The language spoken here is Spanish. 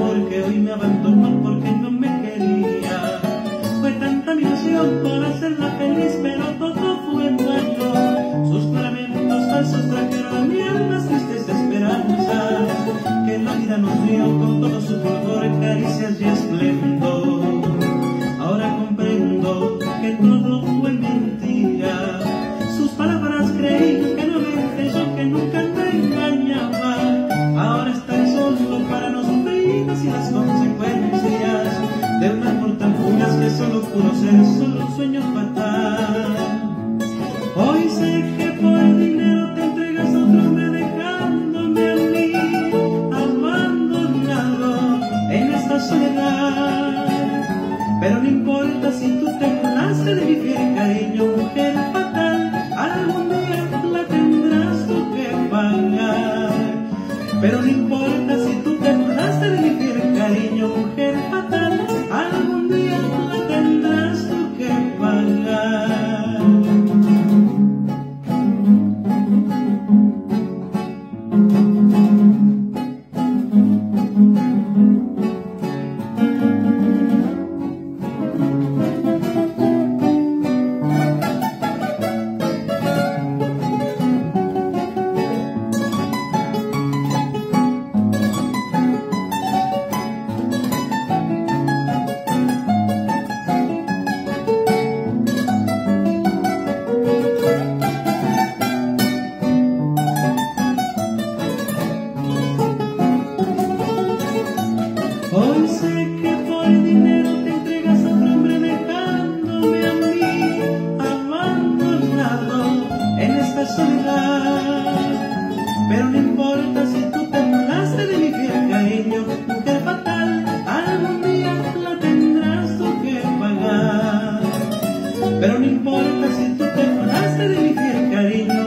amor que hoy me abandonó porque no me quería. Fue tanta mi ilusión por hacerla feliz, pero todo fue en vano. Sus lamentos falsos trajeron a mi tristes esperanzas que la vida nos dio con todo su color, caricias y esplendor. Ahora comprendo que todo fue mentira. Sus palabras creí que no me yo que nunca. ser solo un sueño fatal. Hoy sé que por el dinero te entregas a otro, me dejándome a mí, abandonado en esta soledad. Pero no importa si tú te planaste de mi vivir, cariño, mujer fatal, algún día la tendrás tú que pagar. Pero no importa. Hari